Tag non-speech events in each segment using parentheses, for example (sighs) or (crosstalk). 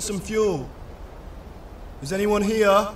for some fuel. Is anyone here?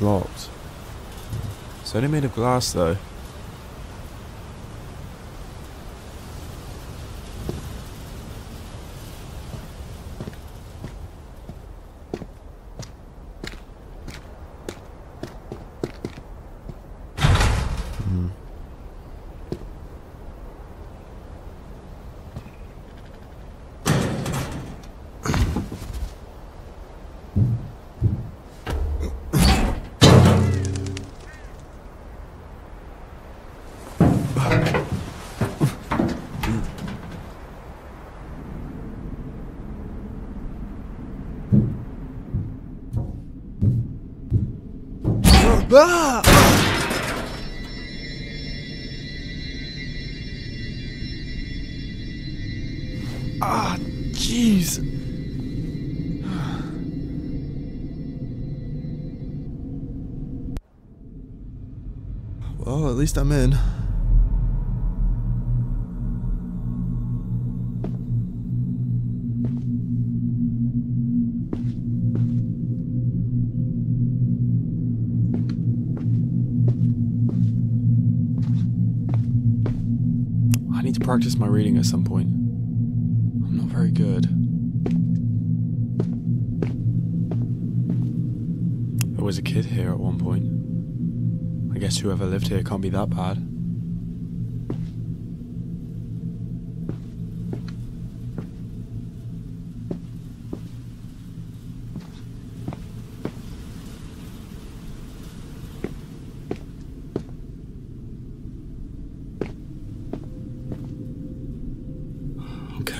Locked. It's only made of glass though. Hmm. Ah! Ah, jeez. Well, at least I'm in. To practice my reading at some point. I'm not very good. There was a kid here at one point. I guess whoever lived here can't be that bad.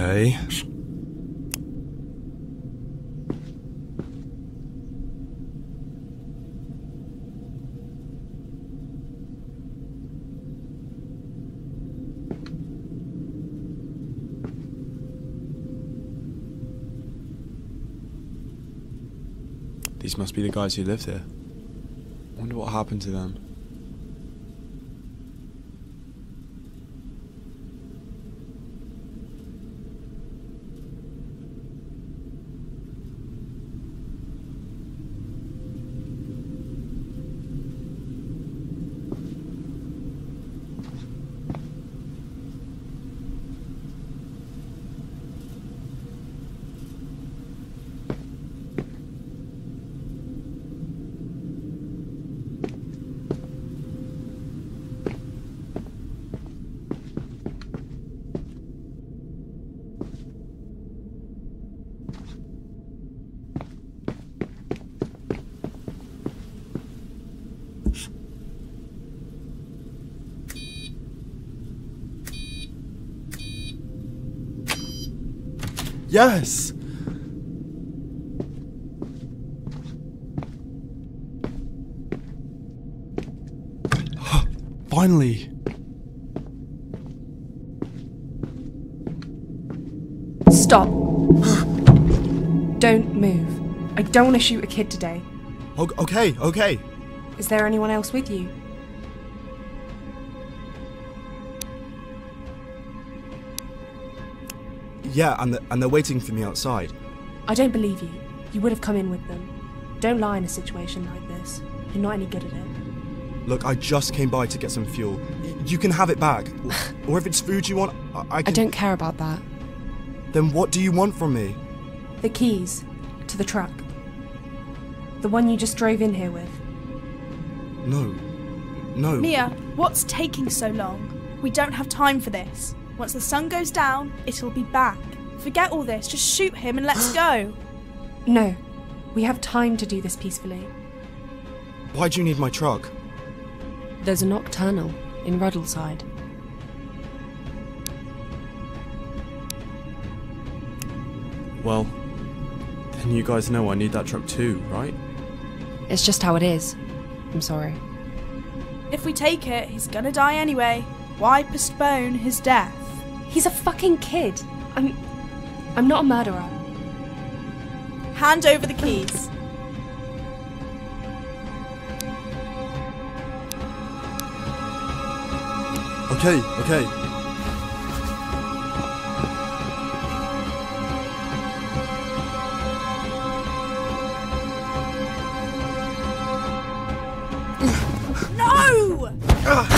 Okay. These must be the guys who lived here. I Wonder what happened to them. Yes! (gasps) Finally! Stop. (gasps) don't move. I don't want to shoot a kid today. Okay, okay. Is there anyone else with you? Yeah, and, the, and they're waiting for me outside. I don't believe you. You would have come in with them. Don't lie in a situation like this. You're not any good at it. Look, I just came by to get some fuel. Y- you can have it back. Or- (sighs) or if it's food you want, I, I I don't care about that. Then what do you want from me? The keys to the truck. The one you just drove in here with. No. No. Mia, what's taking so long? We don't have time for this. Once the sun goes down, it'll be back. Forget all this, just shoot him and let's go. (gasps) No. We have time to do this peacefully. Why do you need my truck? There's a nocturnal in Ruddleside. Well, then you guys know I need that truck too, right? It's just how it is. I'm sorry. If we take it, he's gonna die anyway. Why postpone his death? He's a fucking kid. I'm. I'm not a murderer. Hand over the keys. Okay, okay. No! Ah!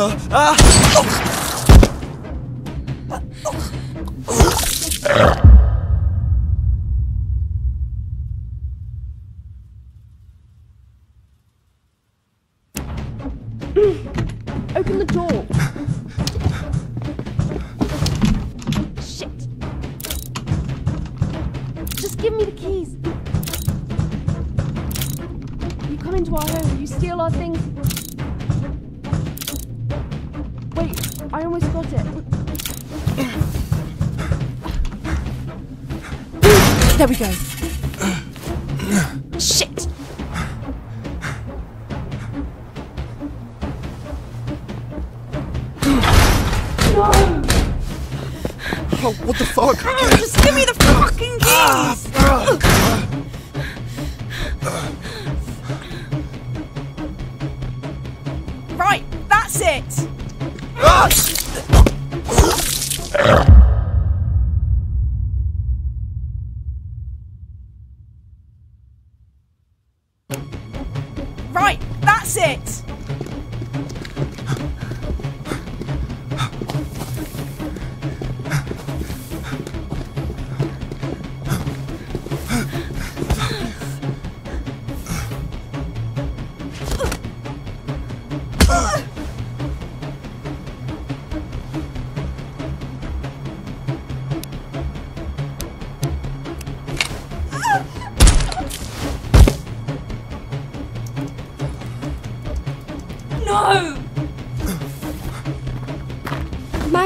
Open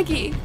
Maggie.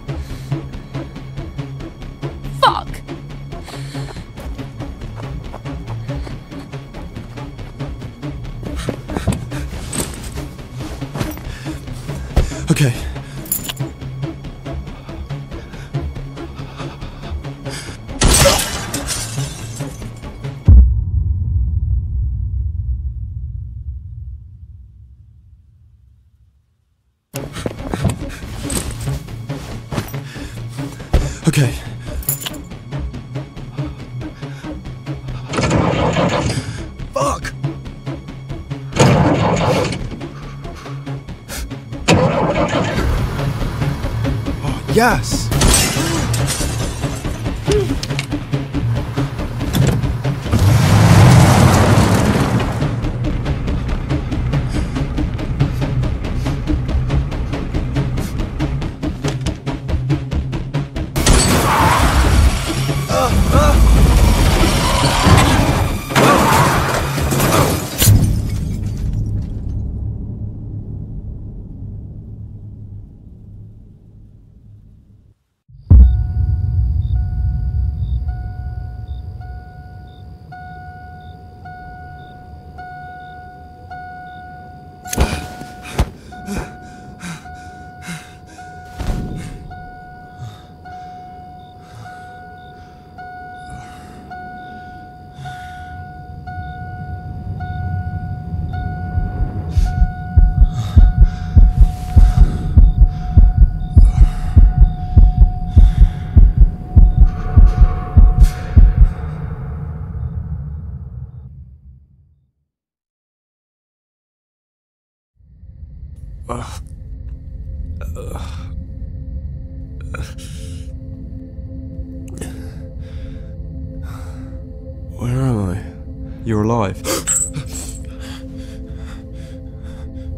Yes. Where am I? You're alive.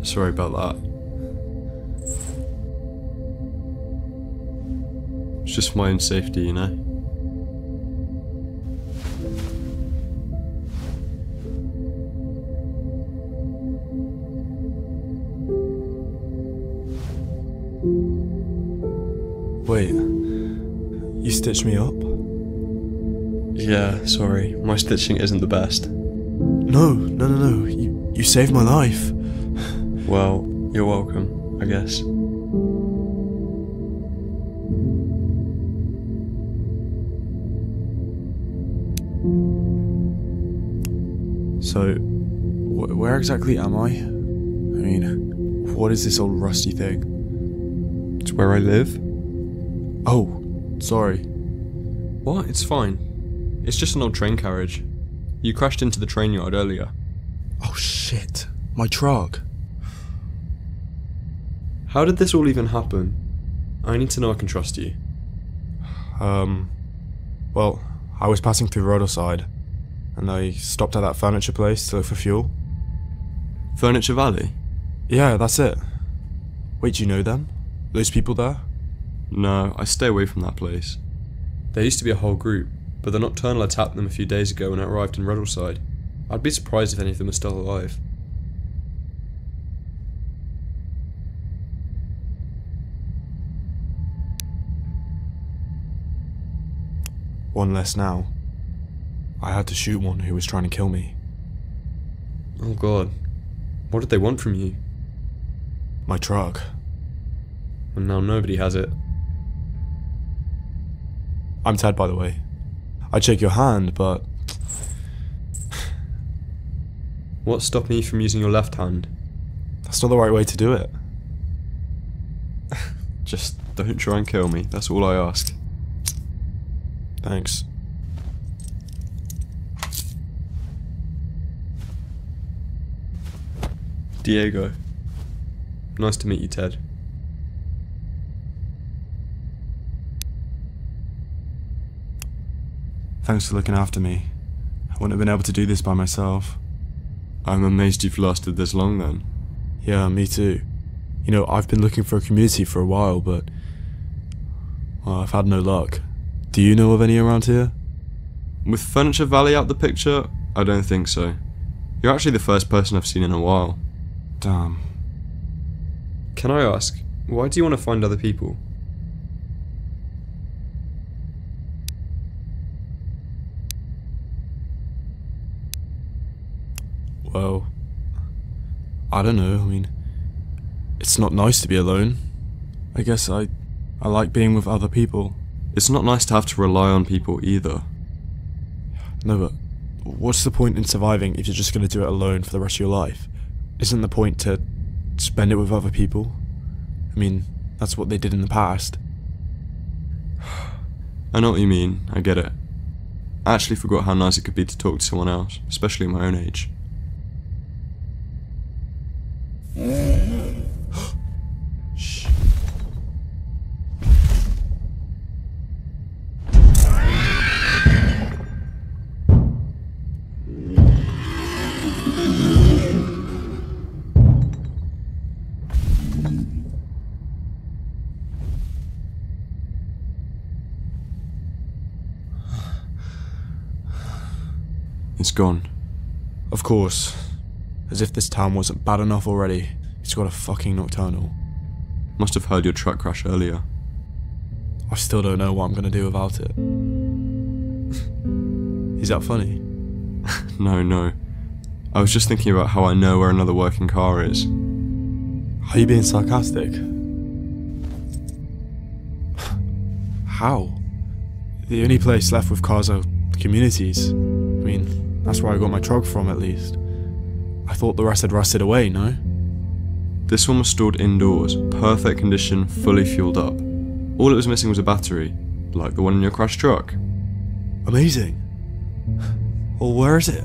Sorry about that. It's just my own safety, you know? You stitched me up? Yeah, sorry. My stitching isn't the best. No, no, no, no. You, you saved my life. Well, you're welcome, I guess. So, wh- where exactly am I? I mean, what is this old rusty thing? It's where I live. Oh, sorry. What? It's fine. It's just an old train carriage. You crashed into the train yard earlier. Oh shit. My truck. How did this all even happen? I need to know I can trust you. Um, well, I was passing through Ruddleside, and I stopped at that furniture place to look for fuel. Furniture Valley? Yeah, that's it. Wait, do you know them? Those people there? No, I stay away from that place. They used to be a whole group, but the Nocturnal attacked them a few days ago when I arrived in Ruddleside. I'd be surprised if any of them are still alive. One less now. I had to shoot one who was trying to kill me. Oh god. What did they want from you? My truck. And now nobody has it. I'm Ted, by the way. I'd shake your hand, but What's stopping you from using your left hand? that's not the right way to do it. (laughs) Just don't try and kill me, that's all I ask. Thanks. Diego. Nice to meet you, Ted. Thanks for looking after me. I wouldn't have been able to do this by myself. I'm amazed you've lasted this long then. Yeah, me too. You know, I've been looking for a community for a while, but. Well, I've had no luck. Do you know of any around here? With Furniture Valley out the picture, I don't think so. You're actually the first person I've seen in a while. Damn. Can I ask, why do you want to find other people? Well. I don't know, I mean. It's not nice to be alone. I guess I. I like being with other people. It's not nice to have to rely on people either. No, but. What's the point in surviving if you're just gonna do it alone for the rest of your life? Isn't the point to spend it with other people? I mean, that's what they did in the past. (sighs) I know what you mean, I get it. I actually forgot how nice it could be to talk to someone else, especially my own age. Gone. Of course. As if this town wasn't bad enough already. It's got a fucking nocturnal. Must have heard your truck crash earlier. I still don't know what I'm gonna do about it. Is that funny? (laughs) No, no. I was just thinking about how I know where another working car is. Are you being sarcastic? How? The only place left with cars are communities. I mean, that's where I got my truck from at least. I thought the rest had rusted away, no? This one was stored indoors, perfect condition, fully fueled up. All it was missing was a battery, like the one in your crashed truck. Amazing. Well, where is it?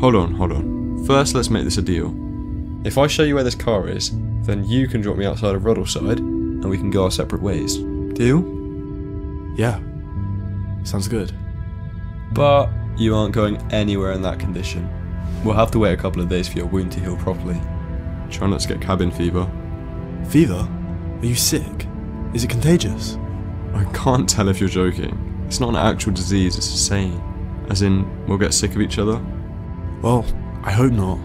Hold on, hold on. First, let's make this a deal. If I show you where this car is, then you can drop me outside of Ruddleside, and we can go our separate ways. Deal? Yeah. Sounds good. But you aren't going anywhere in that condition. We'll have to wait a couple of days for your wound to heal properly. Try not to get cabin fever. Fever? Are you sick? Is it contagious? I can't tell if you're joking. It's not an actual disease, it's a saying. As in, we'll get sick of each other? Well, I hope not.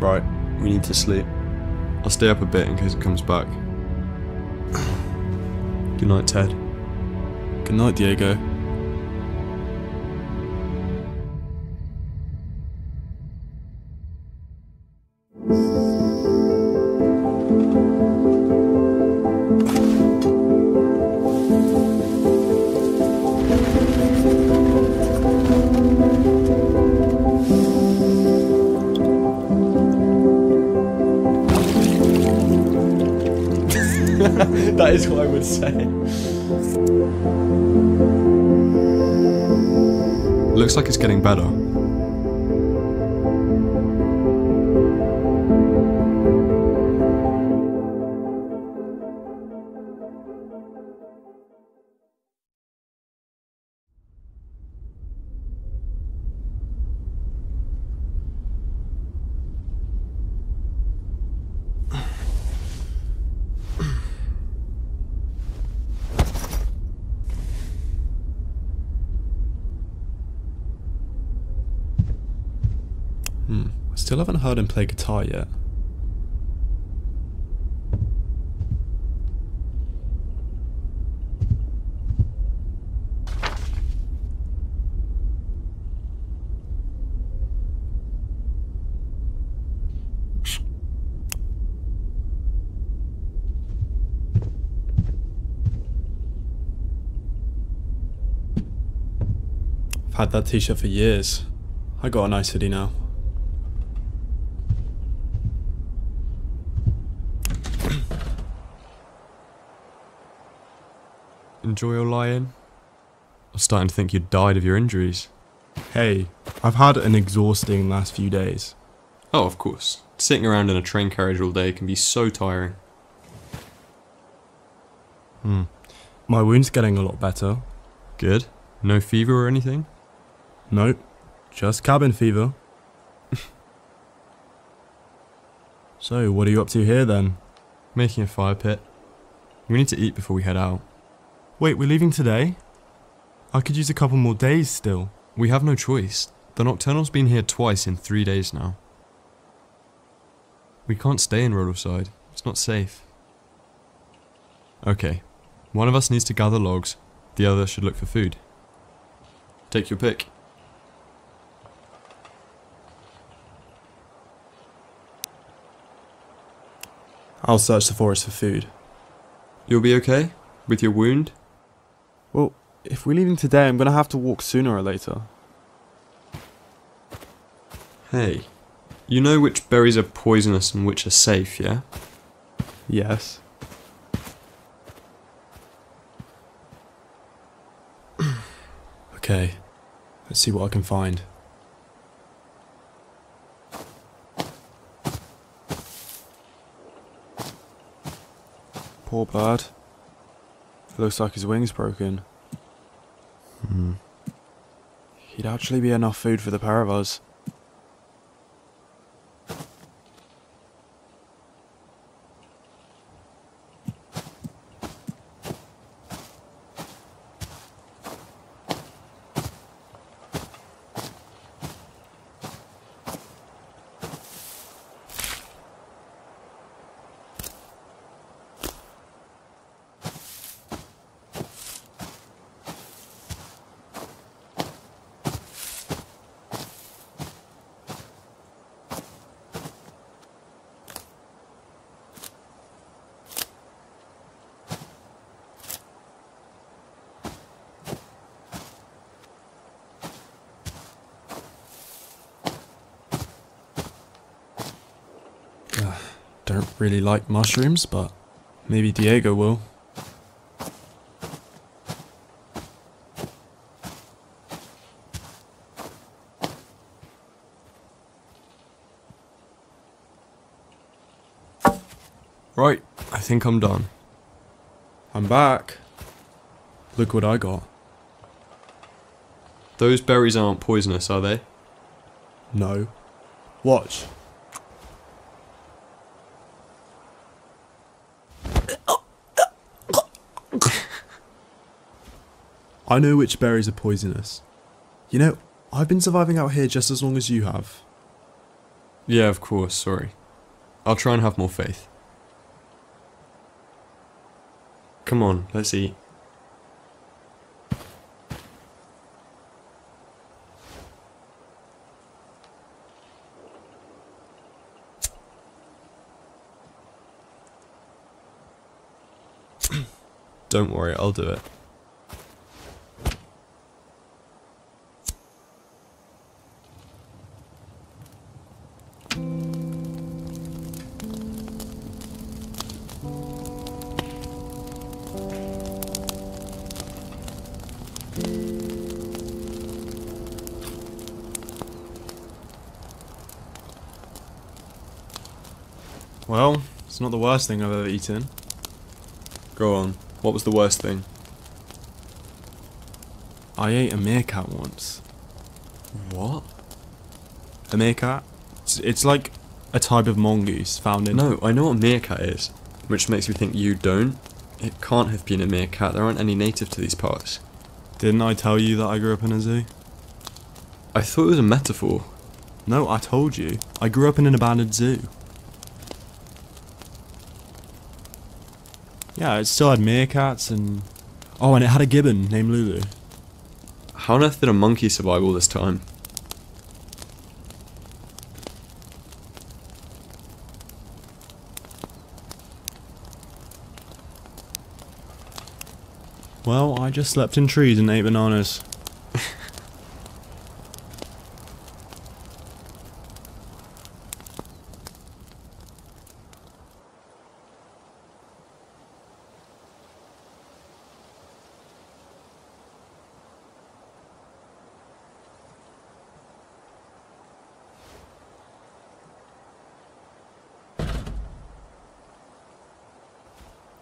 Right, we need to sleep. I'll stay up a bit in case it comes back. (sighs) Good night, Ted. Good night, Diego. I didn't play guitar yet. I've had that t-shirt for years. I got a nice hoodie now. Enjoy your lie-in? I'm starting to think you died of your injuries. Hey, I've had an exhausting last few days. Oh, of course. Sitting around in a train carriage all day can be so tiring. Hmm. My wound's getting a lot better. Good. No fever or anything? Nope, just cabin fever. (laughs) so, what are you up to here then? Making a fire pit. We need to eat before we head out. Wait, we're leaving today? I could use a couple more days still. We have no choice. The Nocturnal's been here twice in three days now. We can't stay in Ruddleside. It's not safe. Okay. One of us needs to gather logs. The other should look for food. Take your pick. I'll search the forest for food. You'll be okay? With your wound? If we're leaving today, I'm gonna have to walk sooner or later. Hey. You know which berries are poisonous and which are safe, yeah? Yes. (clears throat) okay, let's see what I can find. Poor bird. It looks like his wing's broken. Hmm. He'd actually be enough food for the pair of us. Don't really like mushrooms, but maybe Diego will. Right, I think I'm done. I'm back. Look what I got. Those berries aren't poisonous, are they? No. Watch. I know which berries are poisonous. You know, I've been surviving out here just as long as you have. Yeah, of course, sorry. I'll try and have more faith. Come on, let's eat. (clears throat) Don't worry, I'll do it. Not the worst thing I've ever eaten. Go on. What was the worst thing? I ate a meerkat once. What? A meerkat? It's, it's like a type of mongoose found in. No, I know what meerkat is, which makes me think you don't. It can't have been a meerkat. There aren't any native to these parts. Didn't I tell you that I grew up in a zoo? I thought it was a metaphor. No, I told you. I grew up in an abandoned zoo. Yeah, it still had meerkats and. Oh, and it had a gibbon named Lulu. How on earth did a monkey survive all this time? Well, I just slept in trees and ate bananas.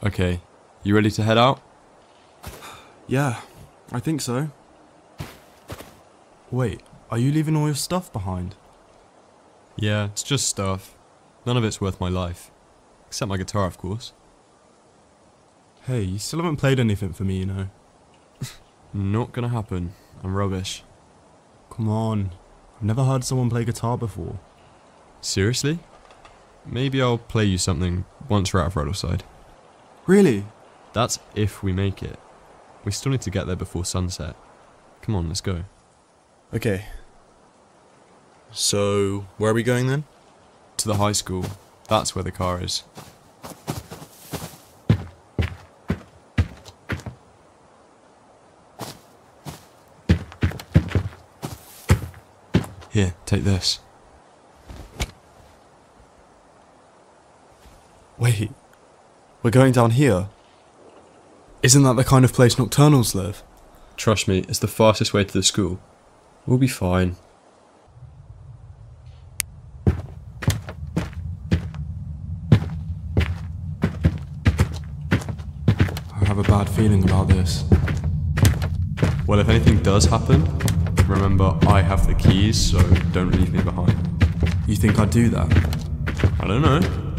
Okay, you ready to head out? Yeah, I think so. Wait, are you leaving all your stuff behind? Yeah, it's just stuff. None of it's worth my life. Except my guitar, of course. Hey, you still haven't played anything for me, you know. (laughs) Not gonna happen. I'm rubbish. Come on. I've never heard someone play guitar before. Seriously? Maybe I'll play you something once we're out of Ruddleside. Really? That's if we make it. We still need to get there before sunset. Come on, let's go. Okay. So, where are we going then? To the high school. That's where the car is. Here, take this. Wait, we're going down here? Isn't that the kind of place nocturnals live? Trust me, it's the fastest way to the school. We'll be fine. I have a bad feeling about this. Well, if anything does happen, remember I have the keys, so don't leave me behind. You think I'd do that? I don't know.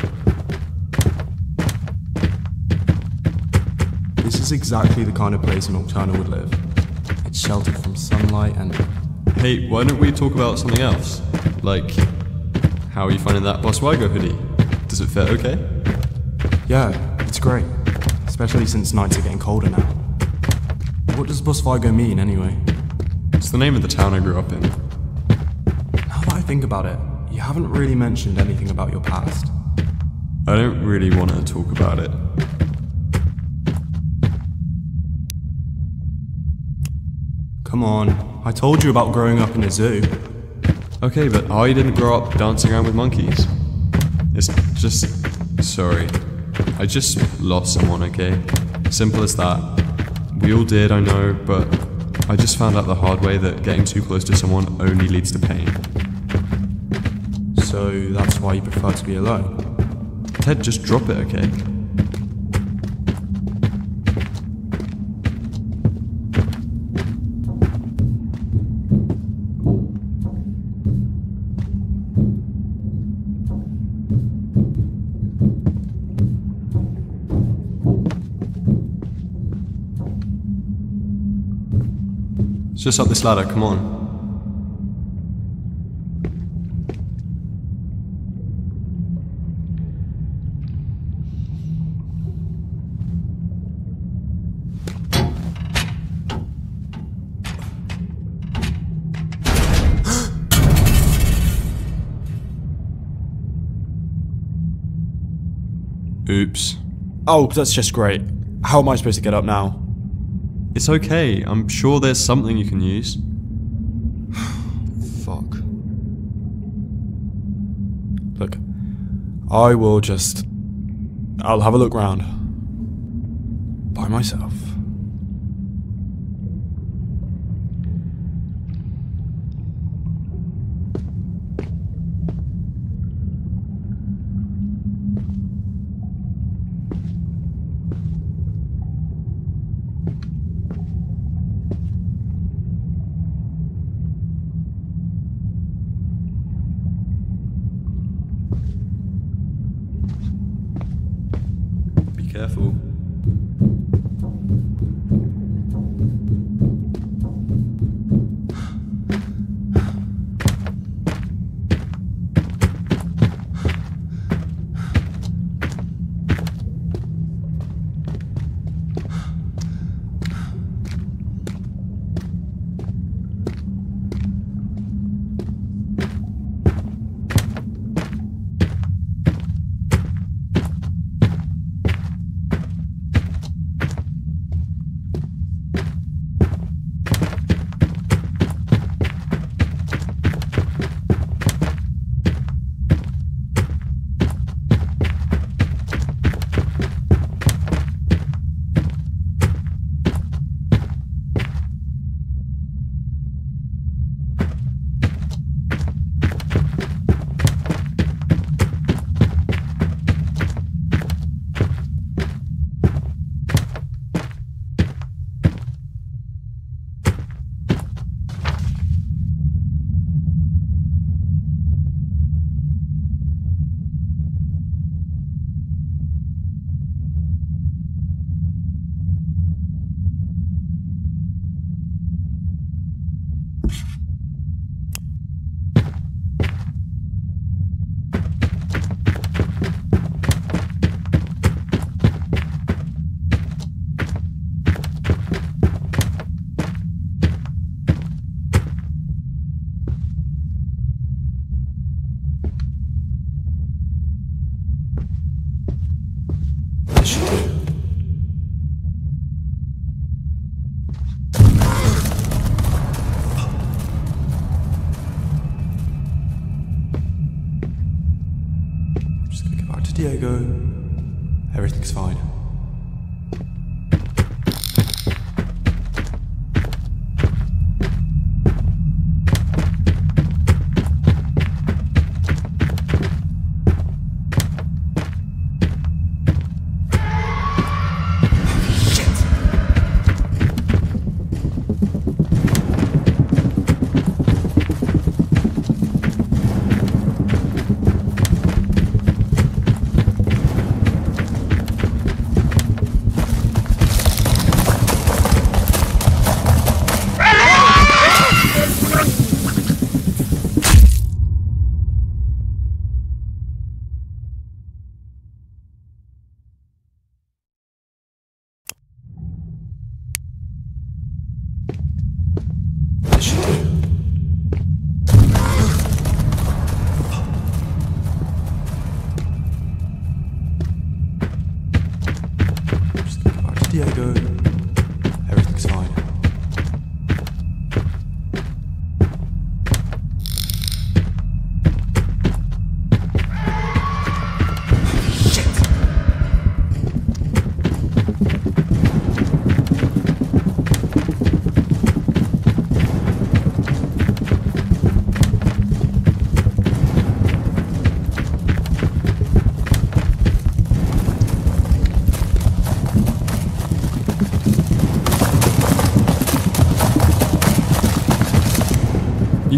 Exactly the kind of place a nocturnal would live. It's sheltered from sunlight and. Hey, why don't we talk about something else? Like, how are you finding that Boss Wygo hoodie? Does it fit okay? Yeah, it's great. Especially since nights are getting colder now. What does Bus Vigo mean, anyway? It's the name of the town I grew up in. Now that I think about it, you haven't really mentioned anything about your past. I don't really want to talk about it. Come on, I told you about growing up in a zoo. Okay, but I didn't grow up dancing around with monkeys. It's just. Sorry. I just lost someone, okay? Simple as that. We all did, I know, but I just found out the hard way that getting too close to someone only leads to pain. So that's why you prefer to be alone. Ted, just drop it, okay? It's just up this ladder, come on. (gasps) Oops. Oh, that's just great. How am I supposed to get up now? It's okay, I'm sure there's something you can use. (sighs) Fuck. Look, I will just. I'll have a look round. By myself.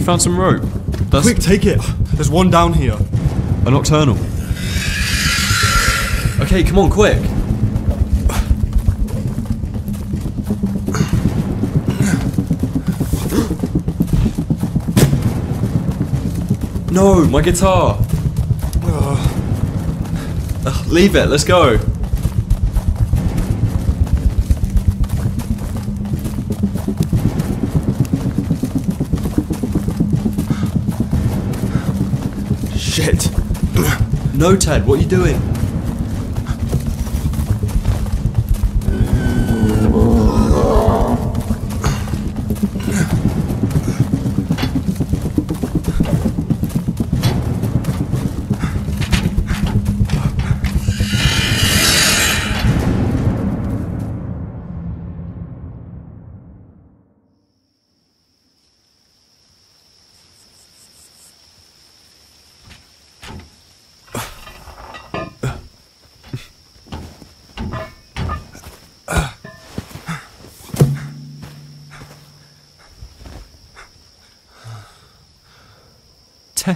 Found some rope. That's Quick, take it! There's one down here. a nocturnal. Okay, come on, quick. No, my guitar. Ugh, leave it. Let's go. No, Ted. What are you doing?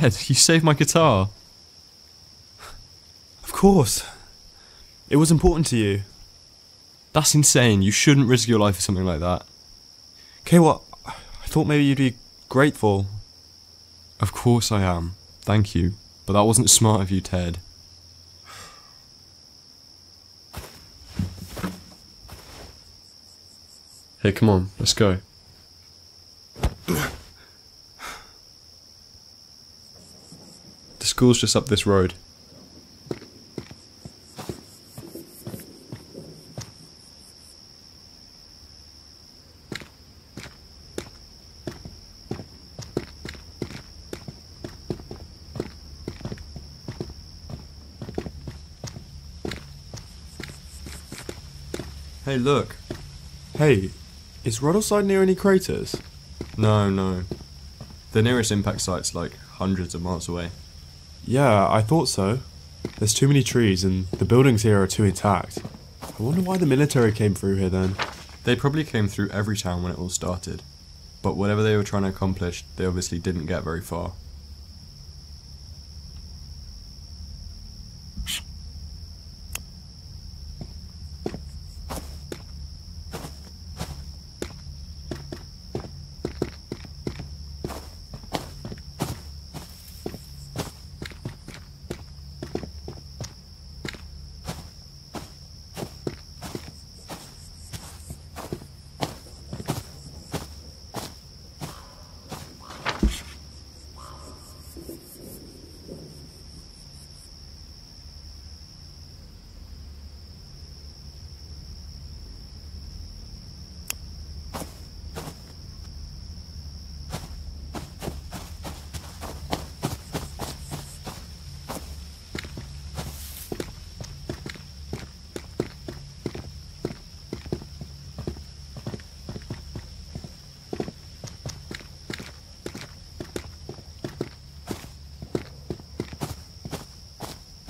You saved my guitar. Of course. It was important to you. That's insane. You shouldn't risk your life for something like that. Okay, what? I thought maybe you'd be grateful. Of course I am. Thank you. But that wasn't smart of you, Ted. Hey, come on, let's go. School's just up this road. Hey, look. Hey, is Ruddleside near any craters? No, no. The nearest impact site's like hundreds of miles away. Yeah, I thought so. There's too many trees and the buildings here are too intact. I wonder why the military came through here then. They probably came through every town when it all started. But whatever they were trying to accomplish, they obviously didn't get very far.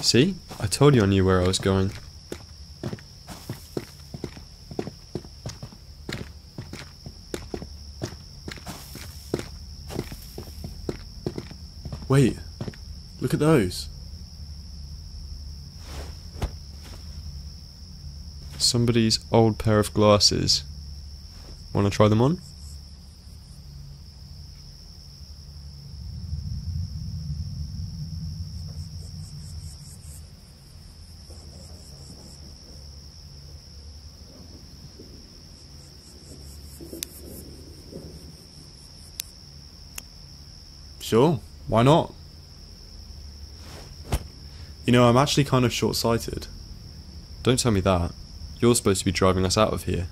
See? I told you I knew where I was going. Wait, look at those. Somebody's old pair of glasses. Wanna try them on? Sure, why not? You know, I'm actually kind of short sighted. Don't tell me that. You're supposed to be driving us out of here.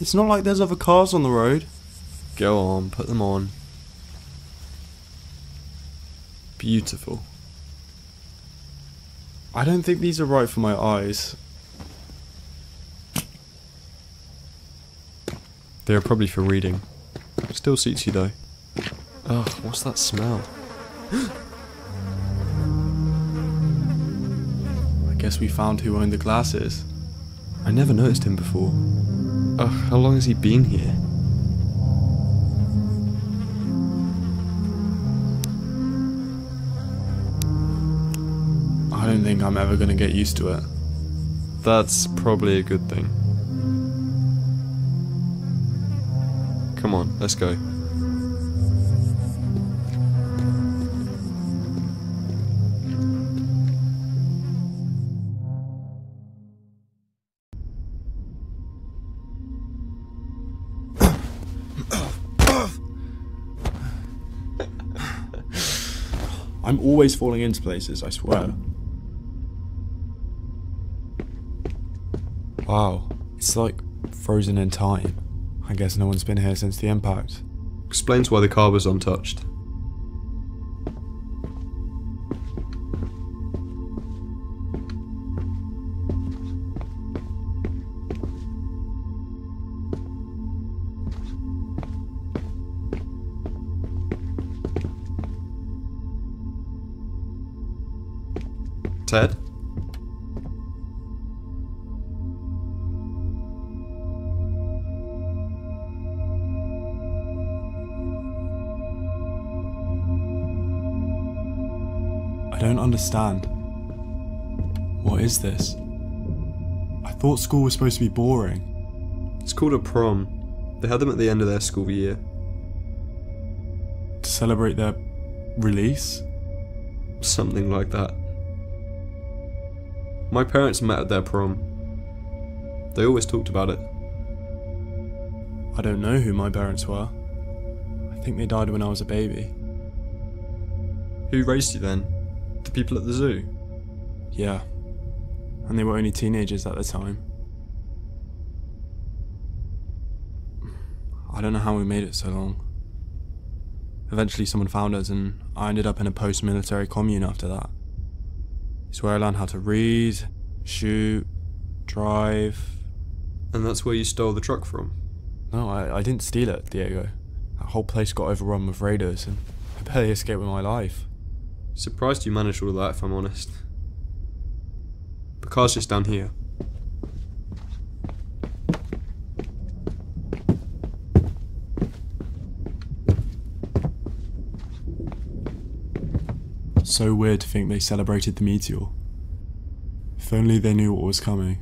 It's not like there's other cars on the road. Go on, put them on. Beautiful. I don't think these are right for my eyes. They are probably for reading. Still suits you though. Ugh, what's that smell? I guess we found who owned the glasses. I never noticed him before. Ugh, how long has he been here? I don't think I'm ever gonna get used to it. That's probably a good thing. Come on, let's go. I'm always falling into places, I swear. Wow, it's like frozen in time. I guess no one's been here since the impact. Explains why the car was untouched. Ted? I don't understand. What is this? I thought school was supposed to be boring. It's called a prom. They had them at the end of their school year. To celebrate their release? Something like that. My parents met at their prom. They always talked about it. I don't know who my parents were. I think they died when I was a baby. Who raised you then? The people at the zoo? Yeah. And they were only teenagers at the time. I don't know how we made it so long. Eventually, someone found us, and I ended up in a post military commune after that. It's where I learned how to read, shoot, drive. And that's where you stole the truck from? No, I, I didn't steal it, Diego. That whole place got overrun with raiders, and I barely escaped with my life. Surprised you managed all that, if I'm honest. The car's just down here. So weird to think they celebrated the meteor. If only they knew what was coming.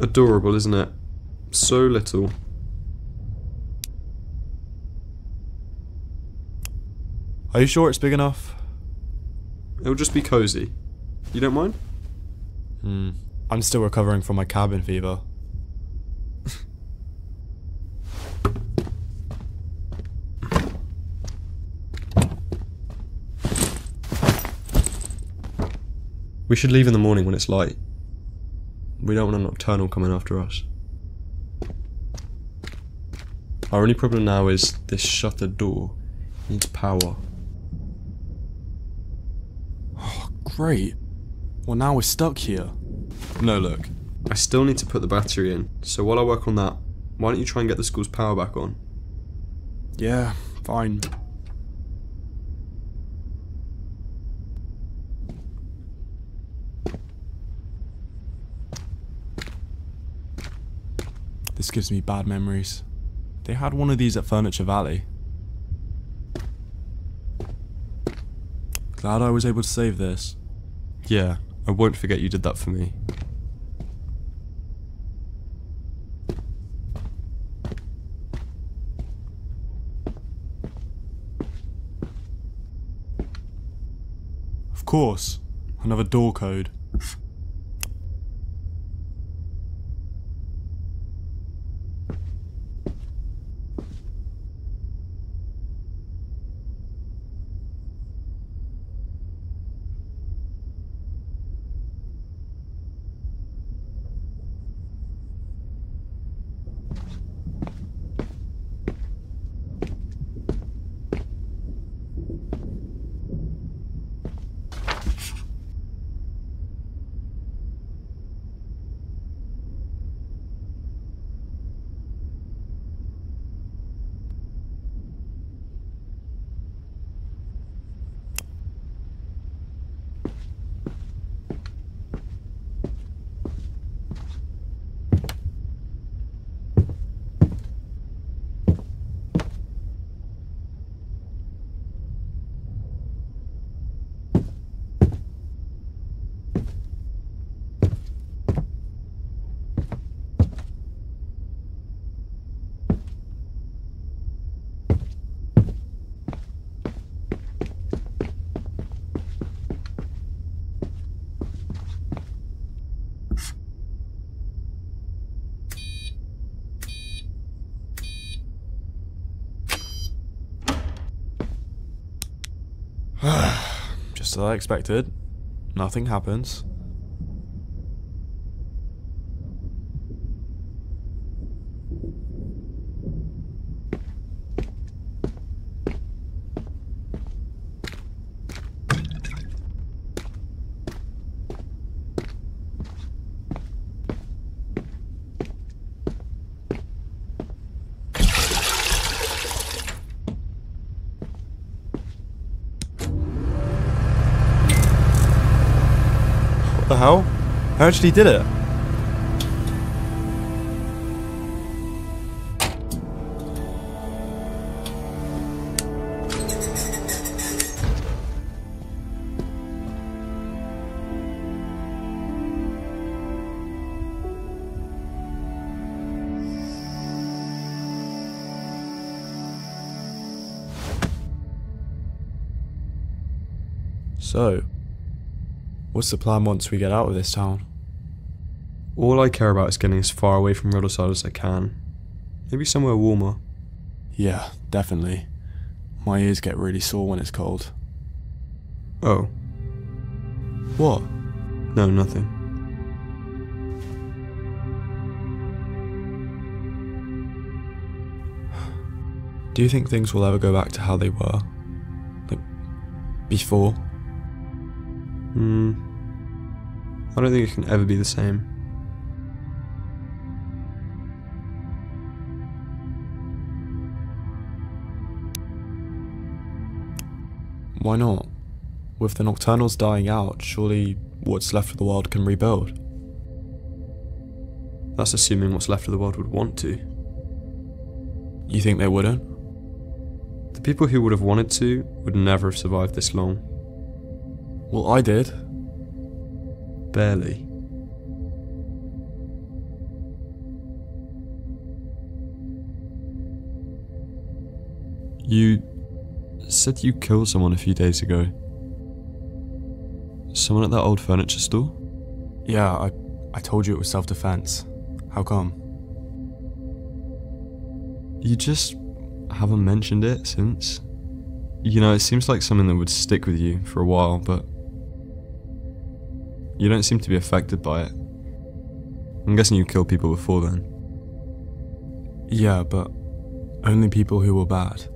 Adorable, isn't it? So little. Are you sure it's big enough? It'll just be cozy. You don't mind? Hmm. I'm still recovering from my cabin fever. We should leave in the morning when it's light. We don't want a nocturnal coming after us. Our only problem now is this shuttered door. Needs power. Great. Well, now we're stuck here. No, look. I still need to put the battery in, so while I work on that, why don't you try and get the school's power back on? Yeah, fine. This gives me bad memories. They had one of these at Furniture Valley. Glad I was able to save this. Yeah, I won't forget you did that for me. Of course, another door code. Just as I expected. Nothing happens. What the hell? I actually did it. So, what's the plan once we get out of this town? All I care about is getting as far away from Ruddleside as I can. Maybe somewhere warmer. Yeah, definitely. My ears get really sore when it's cold. Oh, What? no, nothing. Do you think things will ever go back to how they were? Like, before? Hmm. I don't think it can ever be the same. Why not? With the Nocturnals dying out, surely what's left of the world can rebuild. That's assuming what's left of the world would want to. You think they wouldn't? The people who would have wanted to would never have survived this long. Well, I did. Barely. You said you killed someone a few days ago. Someone at that old furniture store? Yeah, I, I told you it was self-defense. How come? You just haven't mentioned it since. You know, it seems like something that would stick with you for a while, but you don't seem to be affected by it. I'm guessing you killed people before then. Yeah, but only people who were bad.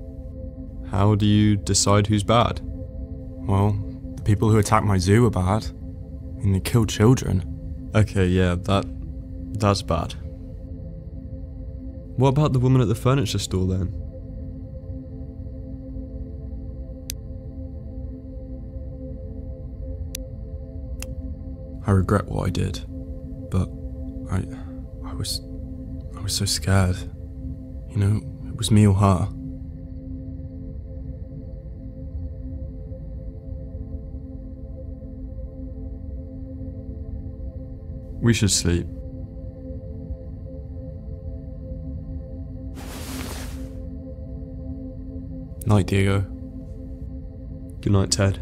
How do you decide who's bad? Well, the people who attacked my zoo are bad. And they killed children. Okay, yeah, that that's bad. What about the woman at the furniture store then? I regret what I did. But I I was I was so scared. You know, it was me or her. We should sleep. Night, Diego. Good night, Ted.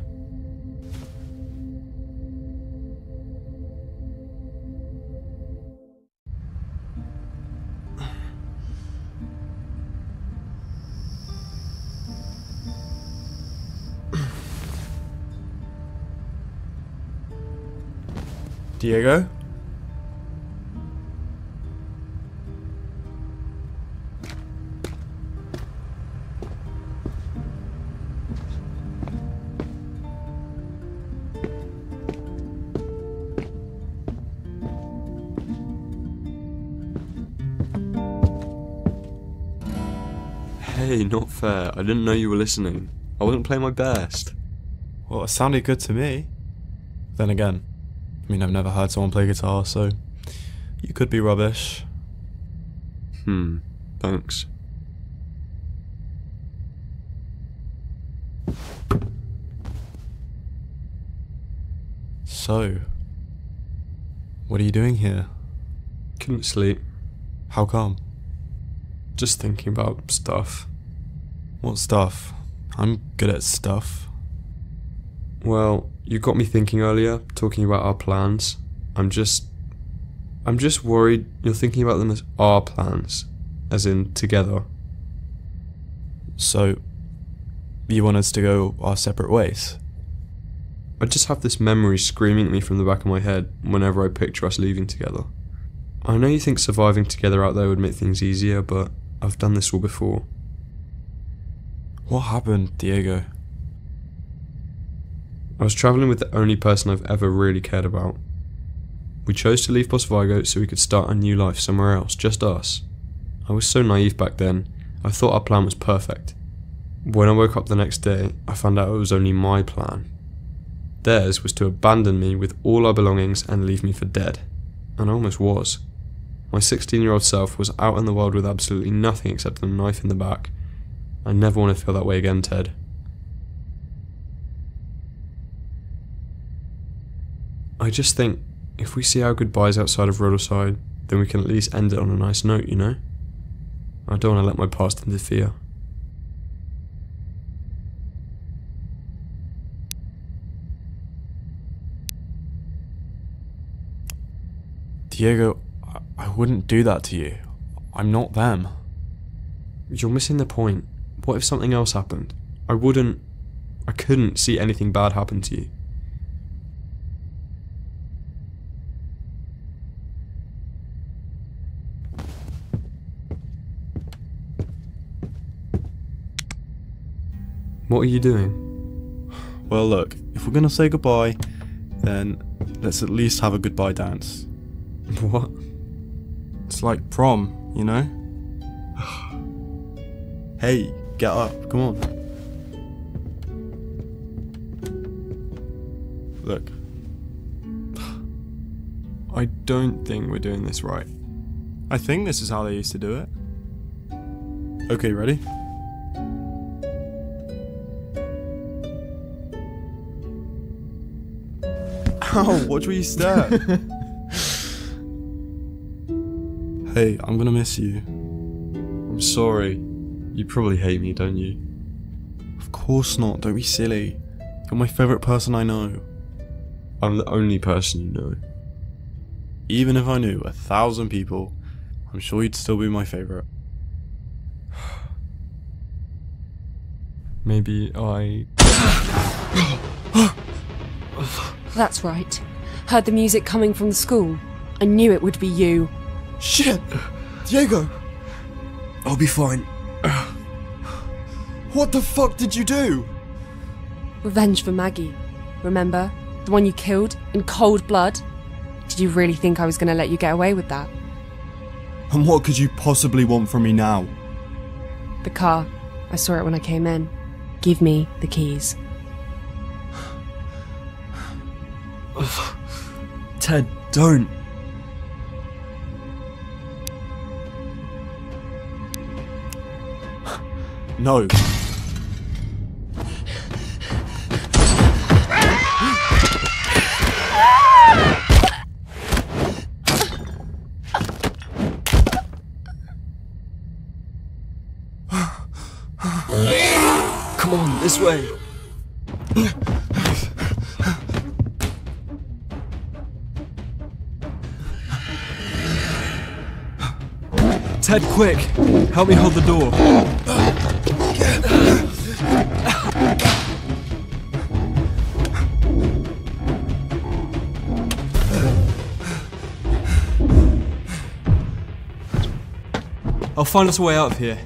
Diego? I didn't know you were listening. I wasn't playing my best. Well, it sounded good to me. Then again, I mean, I've never heard someone play guitar, so you could be rubbish. Hmm, thanks. So, what are you doing here? Couldn't sleep. How come? Just thinking about stuff. What stuff? I'm good at stuff. Well, you got me thinking earlier, talking about our plans. I'm just. I'm just worried you're thinking about them as our plans, as in together. So, you want us to go our separate ways? I just have this memory screaming at me from the back of my head whenever I picture us leaving together. I know you think surviving together out there would make things easier, but I've done this all before. What happened, Diego? I was travelling with the only person I've ever really cared about. We chose to leave Vigo so we could start a new life somewhere else, just us. I was so naive back then, I thought our plan was perfect. When I woke up the next day, I found out it was only my plan. Theirs was to abandon me with all our belongings and leave me for dead. And I almost was. My 16 year old self was out in the world with absolutely nothing except a knife in the back. I never want to feel that way again, Ted. I just think if we see our goodbyes outside of Ruddleside, then we can at least end it on a nice note, you know? I don't want to let my past interfere. Diego, I, I wouldn't do that to you. I'm not them. You're missing the point. What if something else happened? I wouldn't. I couldn't see anything bad happen to you. What are you doing? Well, look, if we're gonna say goodbye, then let's at least have a goodbye dance. (laughs) What? It's like prom, you know? (sighs) hey, get up, come on. Look, (sighs) I don't think we're doing this right. I think this is how they used to do it. Okay, ready? (laughs) Ow, watch where you step. (laughs) hey, I'm gonna miss you. I'm sorry. You probably hate me, don't you? Of course not, don't be silly. You're my favourite person I know. I'm the only person you know. Even if I knew a thousand people, I'm sure you'd still be my favourite. Maybe I. That's right. Heard the music coming from the school. I knew it would be you. Shit! Diego! I'll be fine. (sighs) What the fuck did you do? Revenge for Maggie. Remember? The one you killed in cold blood? Did you really think I was going to let you get away with that? And what could you possibly want from me now? The car. I saw it when I came in. Give me the keys. (sighs) Ted, don't. No. Come on, this way. Ted, quick! Help me hold the door. Find us a way out of here.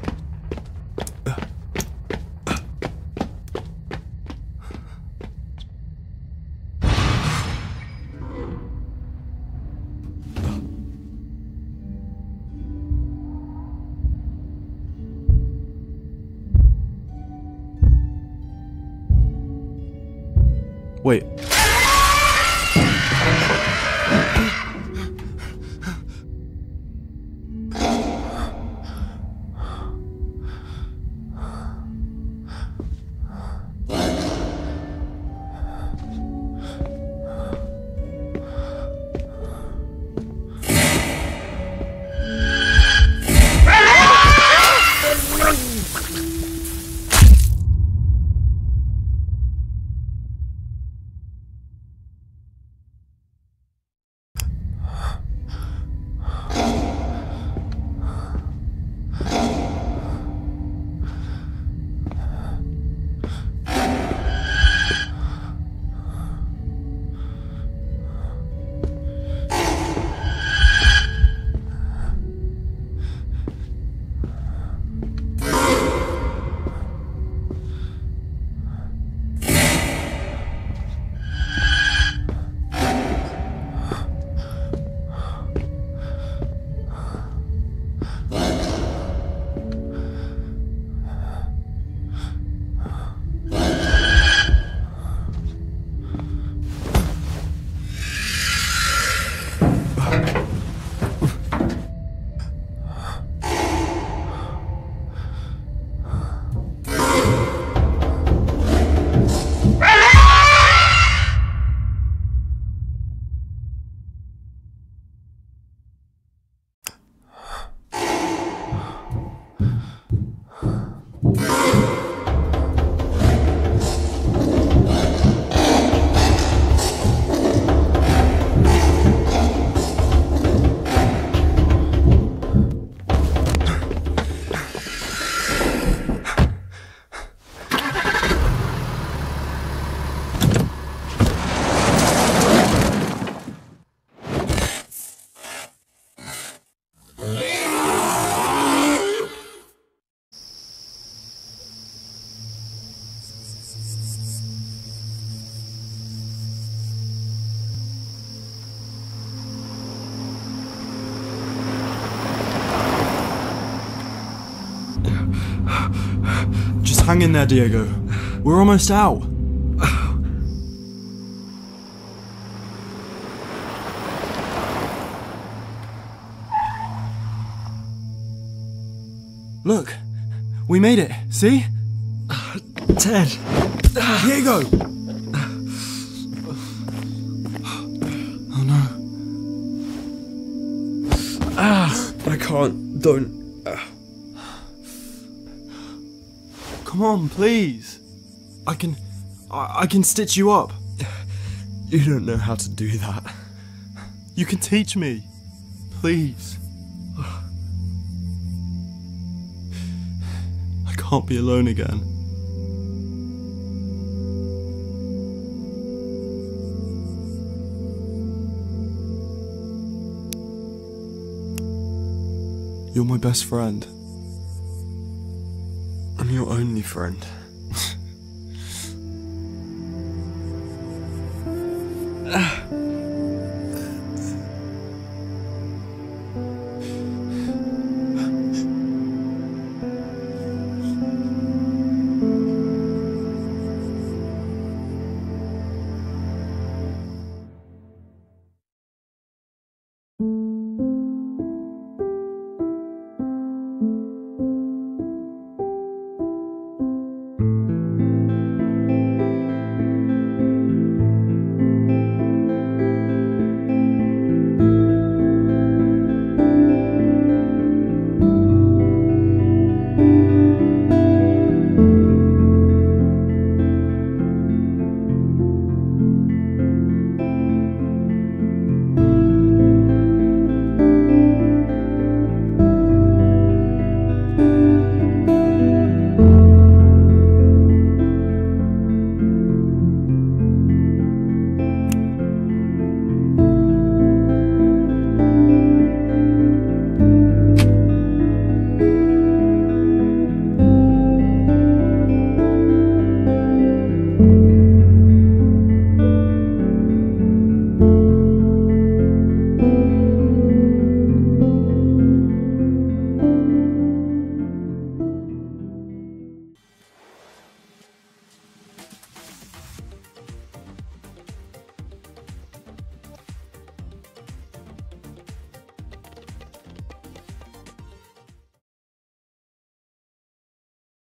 Wait. Hang in there, Diego. We're almost out. Look, we made it. See? Ted. Diego. Oh no. Ah, I can't. Don't. Come on, please. I can. I, I can stitch you up. (sighs) You don't know how to do that. You can teach me. Please. I can't be alone again. You're my best friend. Only friend.